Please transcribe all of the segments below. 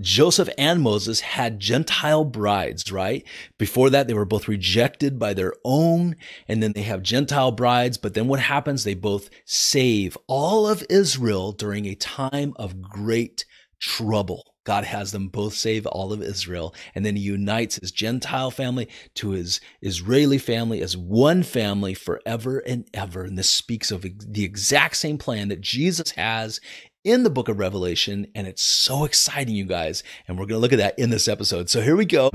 Joseph and Moses had Gentile brides, right? Before that, they were both rejected by their own, and then they have Gentile brides. But then what happens? They both save all of Israel during a time of great trouble. God has them both save all of Israel, and then he unites his Gentile family to his Israeli family as one family forever and ever. And this speaks of the exact same plan that Jesus has in the book of Revelation. And it's so exciting, you guys. And we're going to look at that in this episode. So here we go.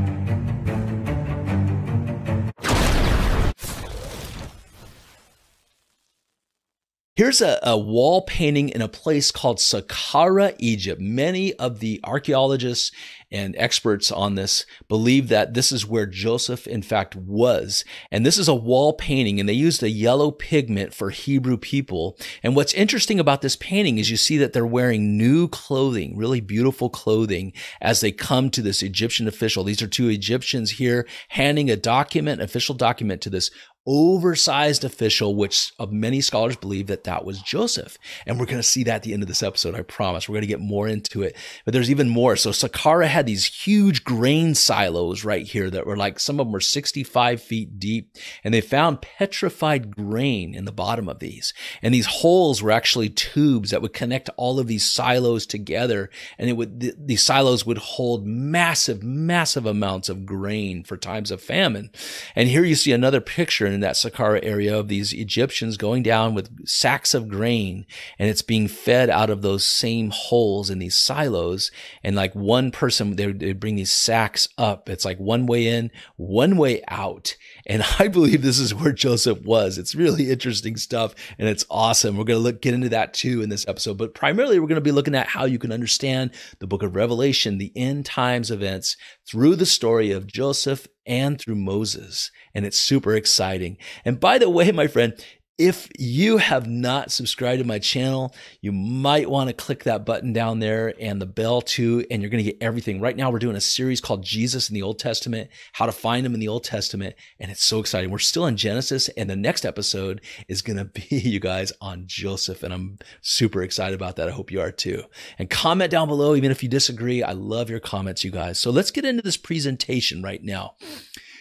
Here's a, a, wall painting in a place called Saqqara, Egypt. Many of the archaeologists and experts on this believe that this is where Joseph, in fact, was. And this is a wall painting, and they used a yellow pigment for Hebrew people. And what's interesting about this painting is you see that they're wearing new clothing, really beautiful clothing, as they come to this Egyptian official. These are two Egyptians here handing a document, official document to this oversized official, which of many scholars believe that that was Joseph. And we're going to see that at the end of this episode. I promise. We're going to get more into it, but there's even more. So Saqqara had these huge grain silos right here that were like some of them were 65 feet deep, and they found petrified grain in the bottom of these. And these holes were actually tubes that would connect all of these silos together, and it would th- these silos would hold massive, massive amounts of grain for times of famine. And here you see another picture in that Saqqara area of these Egyptians going down with sacks of grain and it's being fed out of those same holes in these silos. And like one person, they bring these sacks up. It's like one way in, one way out. And I believe this is where Joseph was. It's really interesting stuff and it's awesome. We're going to look, get into that too in this episode, but primarily we're going to be looking at how you can understand the book of Revelation, the end times events through the story of Joseph and through Moses. And it's super exciting. And by the way, my friend, if you have not subscribed to my channel, you might want to click that button down there and the bell too, and you're going to get everything. Right now, we're doing a series called Jesus in the Old Testament, how to find him in the Old Testament, and it's so exciting. We're still in Genesis, and the next episode is going to be, you guys, on Joseph, and I'm super excited about that. I hope you are too. And comment down below, even if you disagree. I love your comments, you guys. So let's get into this presentation right now.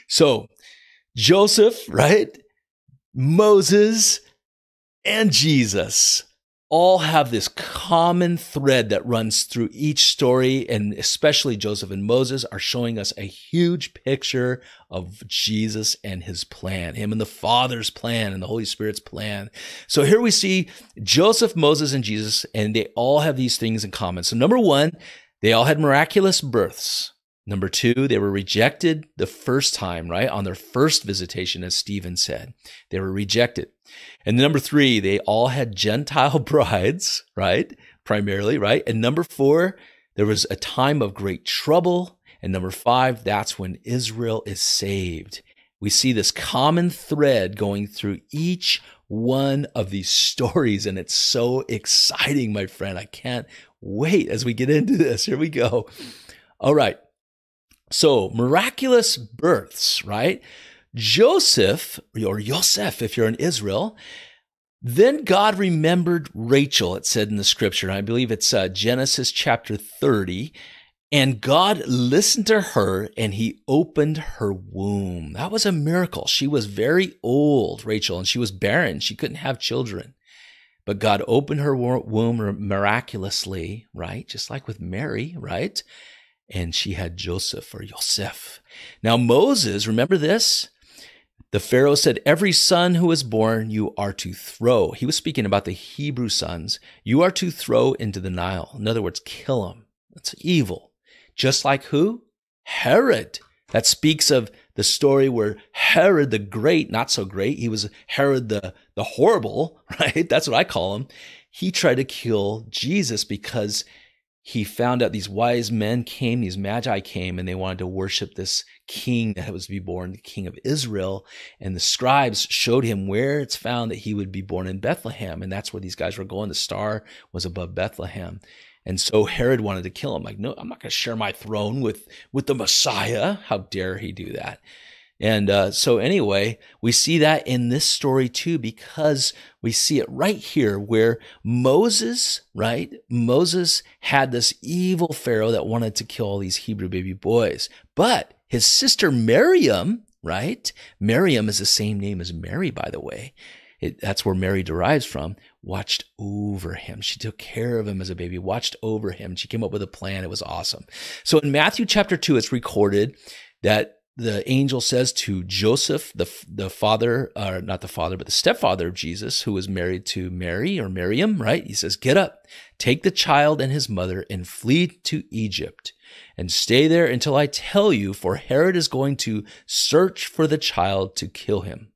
So, Joseph, right? Moses, and Jesus all have this common thread that runs through each story, and especially Joseph and Moses are showing us a huge picture of Jesus and his plan, him and the Father's plan and the Holy Spirit's plan. So here we see Joseph, Moses, and Jesus, and they all have these things in common. So, number one, they all had miraculous births. Number two, they were rejected the first time, right? On their first visitation, as Stephen said. They were rejected. And number three, they all had Gentile brides, right? Primarily, right? And number four, there was a time of great trouble. And number five, that's when Israel is saved. We see this common thread going through each one of these stories, and it's so exciting, my friend. I can't wait as we get into this. Here we go. All right. So, miraculous births, right? Joseph, or Yosef, if you're in Israel, then God remembered Rachel, it said in the scripture. I believe it's uh, Genesis chapter 30. And God listened to her and he opened her womb. That was a miracle. She was very old, Rachel, and she was barren. She couldn't have children. But God opened her womb miraculously, right? Just like with Mary, right? And she had Joseph or Yosef. Now, Moses, remember this? The Pharaoh said, Every son who is born, you are to throw. He was speaking about the Hebrew sons. You are to throw into the Nile. In other words, kill them. That's evil. Just like who? Herod. That speaks of the story where Herod the Great, not so great, he was Herod the, the horrible, right? That's what I call him. He tried to kill Jesus because he found out these wise men came, these magi came, and they wanted to worship this king that was to be born, the king of Israel. And the scribes showed him where it's found that he would be born in Bethlehem. And that's where these guys were going. The star was above Bethlehem. And so Herod wanted to kill him. Like, no, I'm not going to share my throne with, with the Messiah. How dare he do that? And uh, so, anyway, we see that in this story too, because we see it right here where Moses, right? Moses had this evil Pharaoh that wanted to kill all these Hebrew baby boys. But his sister Miriam, right? Miriam is the same name as Mary, by the way. It, that's where Mary derives from, watched over him. She took care of him as a baby, watched over him. She came up with a plan. It was awesome. So in Matthew chapter 2, it's recorded that the angel says to Joseph, the, the father, or not the father, but the stepfather of Jesus, who was married to Mary or Miriam, right? He says, Get up, take the child and his mother, and flee to Egypt, and stay there until I tell you, for Herod is going to search for the child to kill him.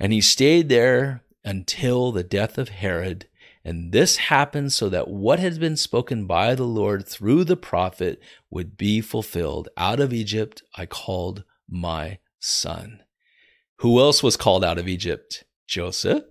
And he stayed there until the death of Herod. And this happened so that what had been spoken by the Lord through the prophet would be fulfilled. Out of Egypt I called my son. Who else was called out of Egypt? Joseph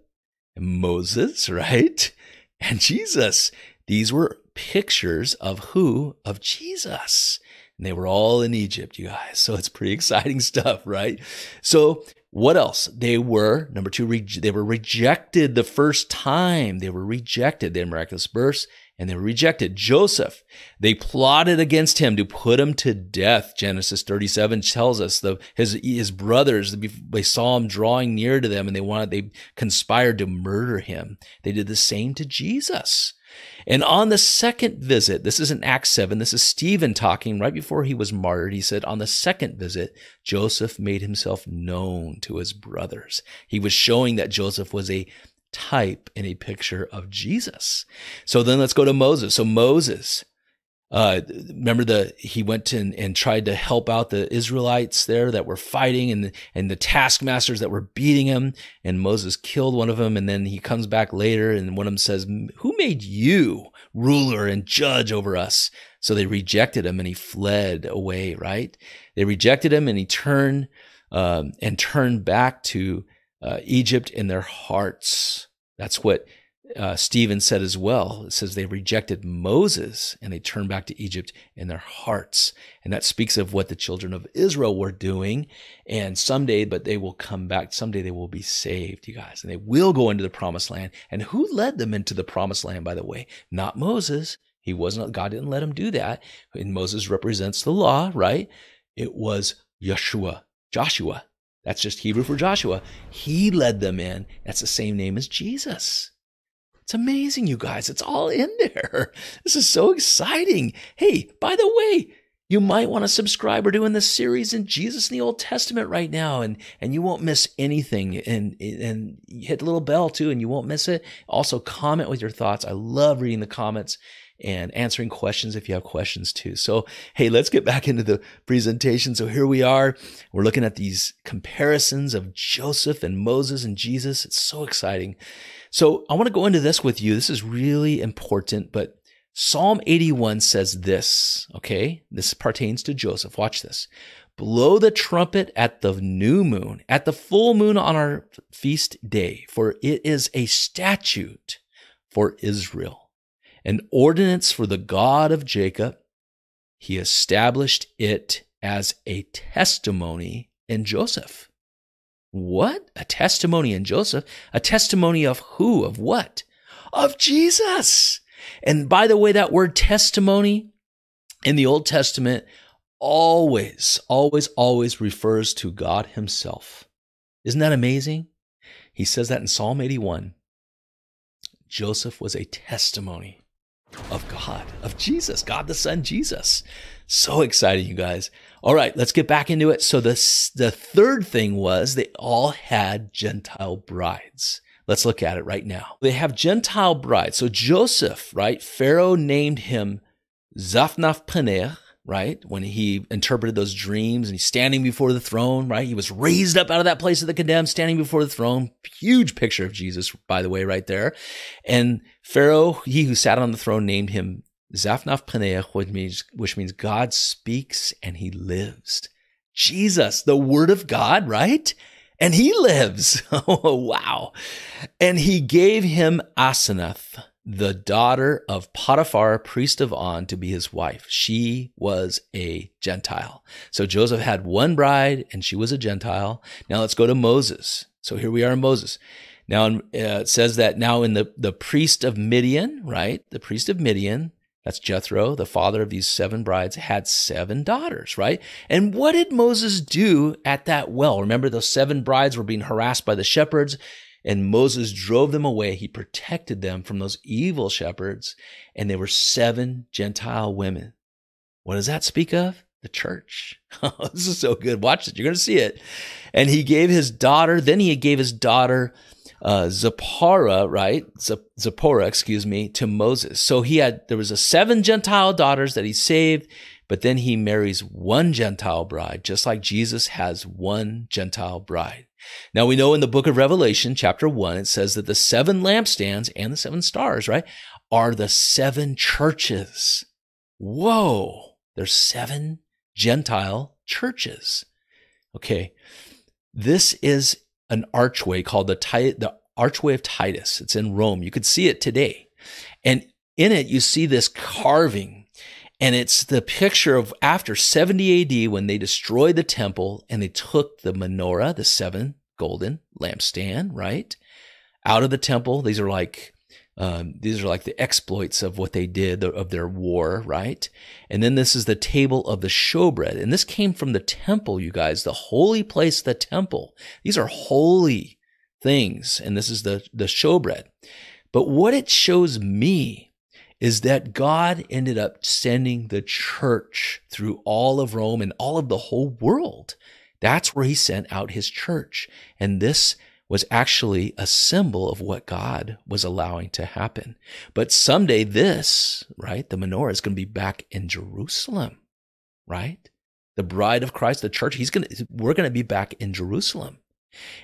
and Moses, right? And Jesus. These were pictures of who? Of Jesus. And they were all in Egypt, you guys. So it's pretty exciting stuff, right? So what else? They were, number two, re- they were rejected the first time. They were rejected. They had miraculous births and they were rejected. Joseph, they plotted against him to put him to death. Genesis 37 tells us the, his, his brothers, they saw him drawing near to them and they wanted, they conspired to murder him. They did the same to Jesus. And on the second visit, this is in Acts 7, this is Stephen talking right before he was martyred. He said, On the second visit, Joseph made himself known to his brothers. He was showing that Joseph was a type and a picture of Jesus. So then let's go to Moses. So Moses, uh, remember the he went and, and, tried to help out the Israelites there that were fighting and and the taskmasters that were beating him. And Moses killed one of them. And then he comes back later and one of them says who made you ruler and judge over us? So they rejected him and he fled away right? They rejected him and he turned um, and turned back to uh, Egypt in their hearts. That's what uh, Stephen said as well. It says they rejected Moses and they turned back to Egypt in their hearts. And that speaks of what the children of Israel were doing. And someday, but they will come back. Someday they will be saved, you guys, and they will go into the promised land. And who led them into the promised land, by the way? Not Moses. He wasn't, God didn't let him do that. And Moses represents the law, right? It was Yeshua, Joshua. That's just Hebrew for Joshua. He led them in. That's the same name as Jesus. It's amazing, you guys. It's all in there. This is so exciting. Hey, by the way, you might want to subscribe. We're doing this series in Jesus in the Old Testament right now, and and you won't miss anything. And and hit the little bell too, and you won't miss it. Also, comment with your thoughts. I love reading the comments and answering questions if you have questions too. So, hey, let's get back into the presentation. So here we are. We're looking at these comparisons of Joseph and Moses and Jesus. It's so exciting. So I want to go into this with you. This is really important, but Psalm 81 says this, okay? This pertains to Joseph. Watch this. Blow the trumpet at the new moon, at the full moon on our feast day, for it is a statute for Israel, an ordinance for the God of Jacob. He established it as a testimony in Joseph. What? A testimony in Joseph? A testimony of who? Of what? Of Jesus. And by the way, that word testimony in the Old Testament always, always, always refers to God Himself. Isn't that amazing? He says that in Psalm 81. Joseph was a testimony of God, of Jesus, God the Son, Jesus. So exciting, you guys. All right, let's get back into it. So the, the third thing was they all had Gentile brides. Let's look at it right now. They have Gentile brides. So Joseph, right? Pharaoh named him Zaphnath Paneah, right? When he interpreted those dreams and he's standing before the throne, right? He was raised up out of that place of the condemned, standing before the throne. Huge picture of Jesus, by the way, right there. And Pharaoh, he who sat on the throne, named him Zaphnath Paneah, which means, which means God speaks and he lives. Jesus, the word of God, right? And he lives. oh, wow. And he gave him Asenath, the daughter of Potiphar, priest of On, to be his wife. She was a Gentile. So Joseph had one bride and she was a Gentile. Now let's go to Moses. So here we are in Moses. Now uh, it says that now in the, the priest of Midian, right? The priest of Midian, that's Jethro, the father of these seven brides, had seven daughters, right? And what did Moses do at that well? Remember, those seven brides were being harassed by the shepherds and Moses drove them away. He protected them from those evil shepherds, and they were seven Gentile women. What does that speak of? The church. Oh, this is so good. Watch it. You're going to see it. And he gave his daughter, then he gave his daughter uh, Zipporah, right? Zipporah, excuse me, to Moses. So he had, there was a seven Gentile daughters that he saved, but then he marries one Gentile bride, just like Jesus has one Gentile bride. Now we know in the book of Revelation, chapter one, it says that the seven lampstands and the seven stars, right, are the seven churches. Whoa, there's seven Gentile churches. Okay, this is an archway called the, the Archway of Titus. It's in Rome. You could see it today. And in it, you see this carving. And it's the picture of after 70 AD when they destroyed the temple and they took the menorah, the seven golden lampstand, right? Out of the temple. These are like um, these are like the exploits of what they did of their war, right? And then this is the table of the showbread, and this came from the temple, you guys, the holy place, the temple. These are holy things, and this is the the showbread. But what it shows me is that God ended up sending the church through all of Rome and all of the whole world. That's where he sent out his church. And this was actually a symbol of what God was allowing to happen. But someday this, right, the menorah is going to be back in Jerusalem, right? The bride of Christ, the church, he's going to, we're going to be back in Jerusalem.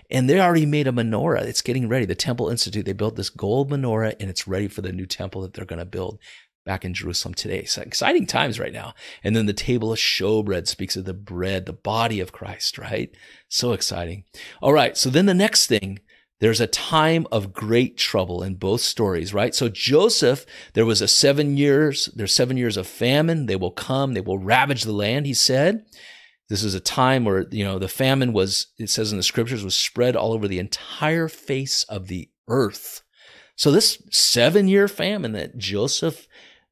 And they already made a menorah. It's getting ready. The Temple Institute, they built this gold menorah and it's ready for the new temple that they're going to build back in Jerusalem today. So exciting times right now. And then the table of showbread speaks of the bread, the body of Christ, right? So exciting. All right. So then the next thing, there's a time of great trouble in both stories, right? So Joseph, there was a seven years, there's seven years of famine. They will come, they will ravage the land, he said. This is a time where, you know, the famine was, it says in the scriptures, was spread all over the entire face of the earth. So this seven year famine that Joseph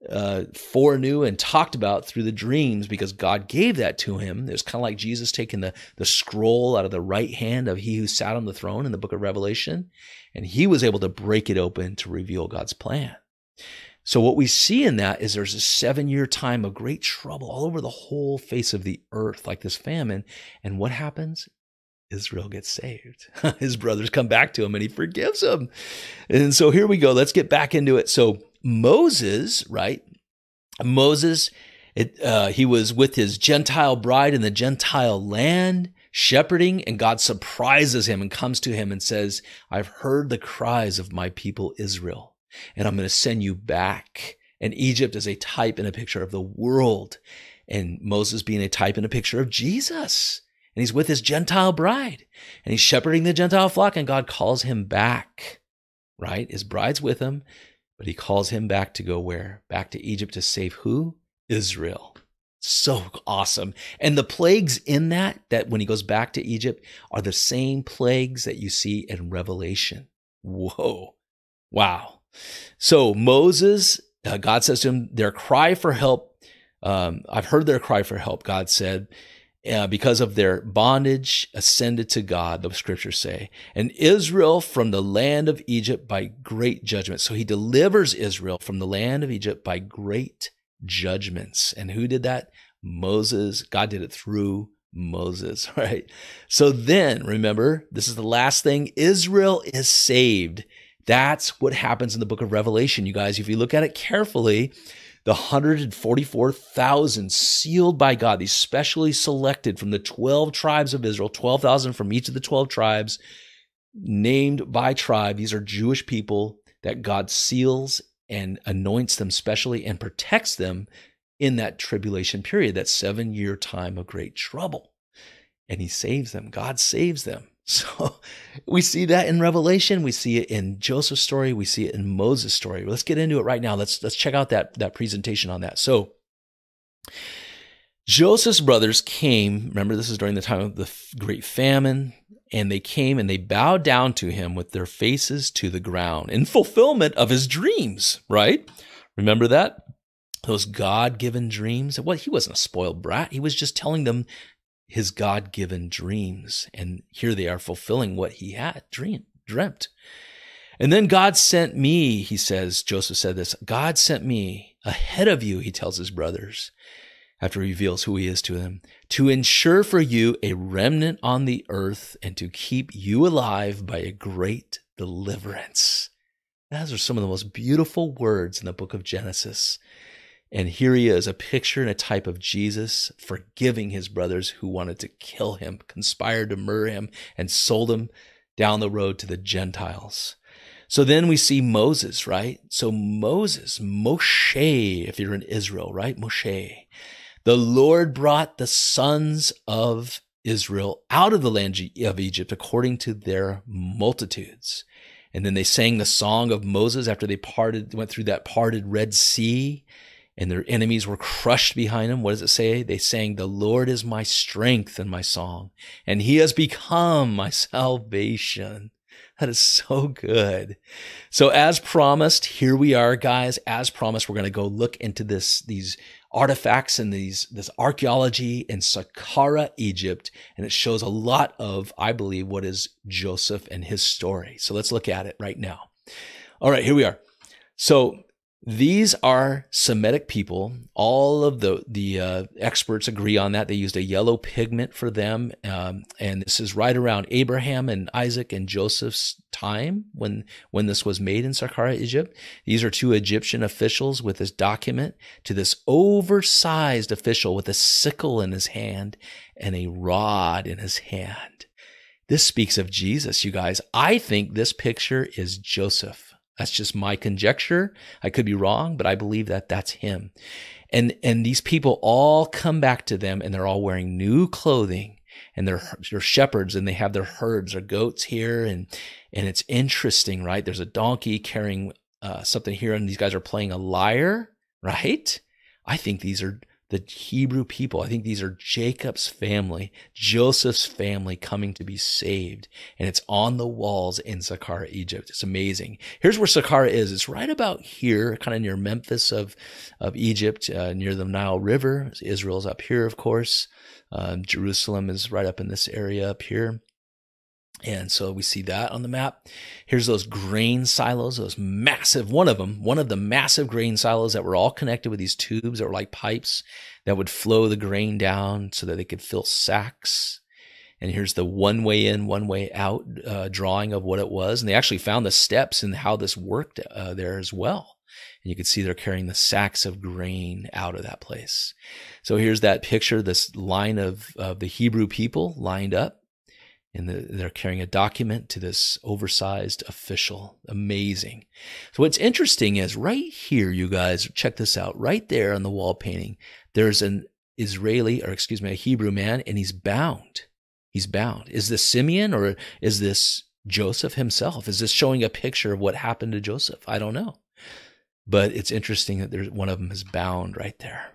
uh, foreknew and talked about through the dreams because God gave that to him. It was kind of like Jesus taking the, the scroll out of the right hand of he who sat on the throne in the book of Revelation, and he was able to break it open to reveal God's plan. So, what we see in that is there's a seven year time of great trouble all over the whole face of the earth, like this famine. And what happens? Israel gets saved. His brothers come back to him and he forgives them. And so here we go. Let's get back into it. So, Moses, right? Moses, it, uh, he was with his Gentile bride in the Gentile land, shepherding, and God surprises him and comes to him and says, I've heard the cries of my people Israel, and I'm going to send you back. And Egypt is a type and a picture of the world, and Moses being a type and a picture of Jesus. And he's with his Gentile bride, and he's shepherding the Gentile flock, and God calls him back, right? His bride's with him. But he calls him back to go where? Back to Egypt to save who? Israel. So awesome. And the plagues in that, that when he goes back to Egypt, are the same plagues that you see in Revelation. Whoa. Wow. So Moses, uh, God says to him, their cry for help. Um, I've heard their cry for help, God said uh, because of their bondage ascended to God, the scriptures say, and Israel from the land of Egypt by great judgment. So he delivers Israel from the land of Egypt by great judgments. And who did that? Moses. God did it through Moses, right? So then remember, this is the last thing Israel is saved. That's what happens in the book of Revelation, you guys. If you look at it carefully, the 144,000 sealed by God, these specially selected from the 12 tribes of Israel, 12,000 from each of the 12 tribes, named by tribe. These are Jewish people that God seals and anoints them specially and protects them in that tribulation period, that seven year time of great trouble. And he saves them. God saves them. So we see that in Revelation, we see it in Joseph's story, we see it in Moses' story. Let's get into it right now. Let's let's check out that that presentation on that. So Joseph's brothers came, remember this is during the time of the great famine, and they came and they bowed down to him with their faces to the ground in fulfillment of his dreams, right? Remember that? Those God given dreams. What? He wasn't a spoiled brat. He was just telling them his God given dreams. And here they are fulfilling what he had dreamt. And then God sent me, he says, Joseph said this God sent me ahead of you, he tells his brothers, after he reveals who he is to them, to ensure for you a remnant on the earth and to keep you alive by a great deliverance. Those are some of the most beautiful words in the book of Genesis. And here he is, a picture and a type of Jesus forgiving his brothers who wanted to kill him, conspired to murder him, and sold him down the road to the Gentiles. So then we see Moses, right? So Moses, Moshe, if you're in Israel, right? Moshe. The Lord brought the sons of Israel out of the land of Egypt according to their multitudes. And then they sang the song of Moses after they parted, went through that parted Red Sea and their enemies were crushed behind them. What does it say? They sang, The Lord is my strength and my song, and he has become my salvation. That is so good. So as promised, here we are, guys. As promised, we're going to go look into this, these artifacts and these, this archaeology in Saqqara, Egypt. And it shows a lot of, I believe, what is Joseph and his story. So let's look at it right now. All right, here we are. So these are Semitic people. All of the the uh, experts agree on that. They used a yellow pigment for them, um, and this is right around Abraham and Isaac and Joseph's time when when this was made in Saqqara, Egypt. These are two Egyptian officials with this document to this oversized official with a sickle in his hand and a rod in his hand. This speaks of Jesus, you guys. I think this picture is Joseph. That's just my conjecture. I could be wrong, but I believe that that's him. And and these people all come back to them and they're all wearing new clothing and they're they're shepherds and they have their herds or goats here and and it's interesting, right? There's a donkey carrying uh, something here and these guys are playing a lyre, right? I think these are the Hebrew people. I think these are Jacob's family, Joseph's family coming to be saved. And it's on the walls in Saqqara, Egypt. It's amazing. Here's where Saqqara is. It's right about here, kind of near Memphis of, of Egypt, uh, near the Nile River. Israel's up here, of course. Um, Jerusalem is right up in this area up here. And so we see that on the map. Here's those grain silos, those massive, one of them, one of the massive grain silos that were all connected with these tubes that were like pipes that would flow the grain down so that they could fill sacks. And here's the one way in, one way out uh, drawing of what it was. And they actually found the steps and how this worked uh, there as well. And you can see they're carrying the sacks of grain out of that place. So here's that picture, this line of, of the Hebrew people lined up and the, they're carrying a document to this oversized official. Amazing. So what's interesting is right here, you guys, check this out. Right there on the wall painting, there's an Israeli, or excuse me, a Hebrew man, and he's bound. He's bound. Is this Simeon or is this Joseph himself? Is this showing a picture of what happened to Joseph? I don't know. But it's interesting that there's one of them is bound right there.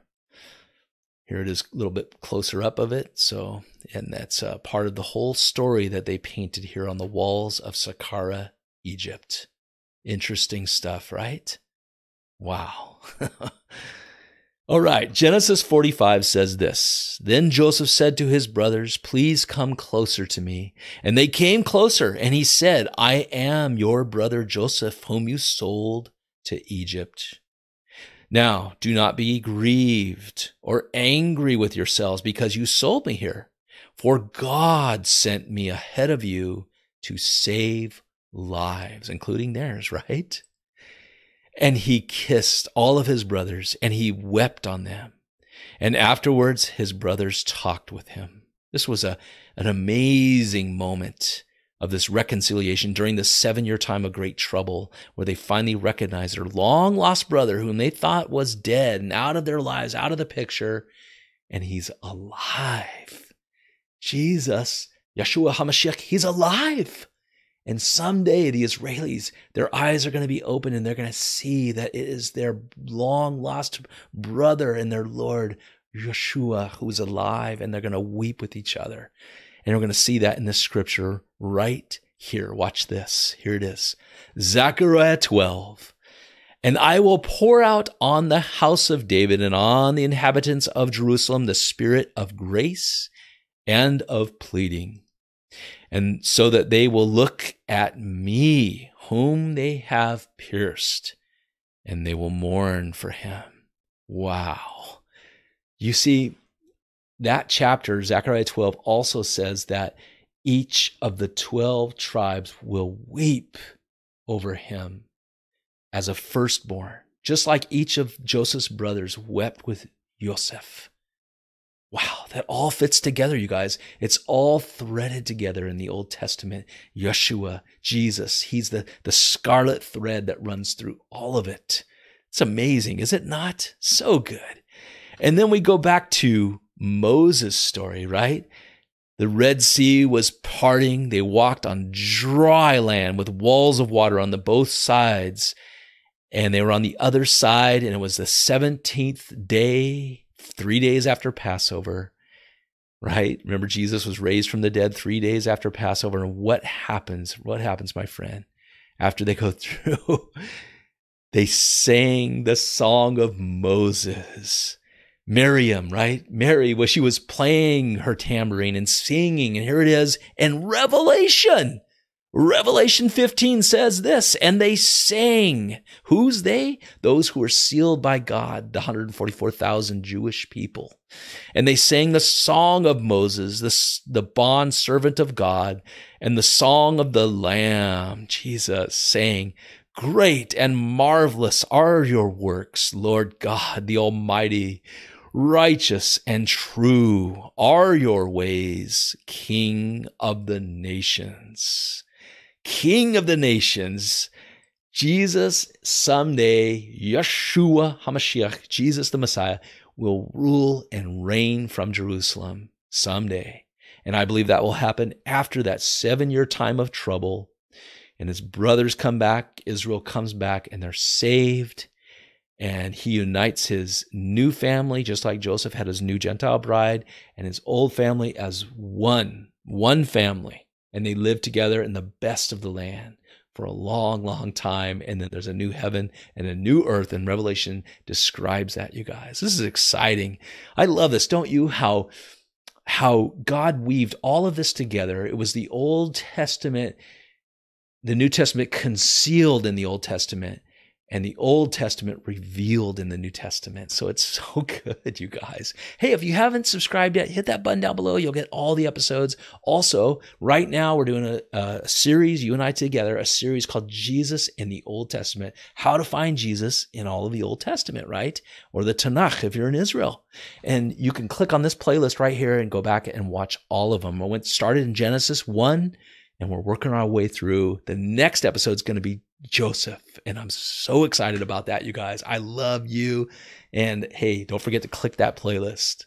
Here it is a little bit closer up of it. So, and that's uh, part of the whole story that they painted here on the walls of Saqqara, Egypt. Interesting stuff, right? Wow. All right, Genesis 45 says this Then Joseph said to his brothers, Please come closer to me. And they came closer, and he said, I am your brother Joseph, whom you sold to Egypt. Now, do not be grieved or angry with yourselves because you sold me here. For God sent me ahead of you to save lives, including theirs, right? And he kissed all of his brothers and he wept on them. And afterwards, his brothers talked with him. This was a, an amazing moment of this reconciliation during this seven year time of great trouble, where they finally recognize their long lost brother, whom they thought was dead and out of their lives, out of the picture, and he's alive. Jesus Yeshua HaMashiach, he's alive. And someday the Israelis, their eyes are going to be open and they're going to see that it is their long lost brother and their Lord, Yeshua, who's alive, and they're going to weep with each other. And we're going to see that in the scripture right here. Watch this. Here it is Zechariah 12. And I will pour out on the house of David and on the inhabitants of Jerusalem the spirit of grace and of pleading and so that they will look at me, whom they have pierced, and they will mourn for him. Wow. You see, that chapter, Zechariah 12, also says that each of the 12 tribes will weep over him as a firstborn, just like each of Joseph's brothers wept with Joseph. Wow, that all fits together, you guys. It's all threaded together in the Old Testament. Yeshua, Jesus, he's the, the scarlet thread that runs through all of it. It's amazing, is it not? So good. And then we go back to Moses' story, right? The Red Sea was parting. They walked on dry land with walls of water on the both sides. And they were on the other side, and it was the 17th day three days after Passover, right? Remember, Jesus was raised from the dead three days after Passover. And what happens? What happens, my friend? After they go through, they sang the song of Moses. Miriam, right? Mary, where she was playing her tambourine and singing. And here it is in Revelation. Revelation 15 says this, and they sang. Who's they? Those who were sealed by God, the 144,000 Jewish people. And they sang the song of Moses, the, the bond servant of God, and the song of the Lamb, Jesus, saying, Great and marvelous are your works, Lord God, the Almighty. Righteous and true are your ways, King of the nations. King of the nations, Jesus someday, Yeshua HaMashiach, Jesus the Messiah, will rule and reign from Jerusalem someday. And I believe that will happen after that seven year time of trouble. And his brothers come back, Israel comes back, and they're saved. And he unites his new family, just like Joseph had his new Gentile bride, and his old family as one, one family and they live together in the best of the land for a long, long time. And then there's a new heaven and a new earth. And Revelation describes that, you guys. This is exciting. I love this, don't you? How how God weaved all of this together. It was the Old Testament, the New Testament concealed in the Old Testament, and the Old Testament revealed in the New Testament. So it's so good, you guys. Hey, if you haven't subscribed yet, hit that button down below. You'll get all the episodes. Also, right now we're doing a, a, series, you and I together, a series called Jesus in the Old Testament. How to find Jesus in all of the Old Testament, right? Or the Tanakh if you're in Israel. And you can click on this playlist right here and go back and watch all of them. I went started in Genesis 1 and we're working our way through. The next episode is going to be Joseph. And I'm so excited about that, you guys. I love you. And hey, don't forget to click that playlist.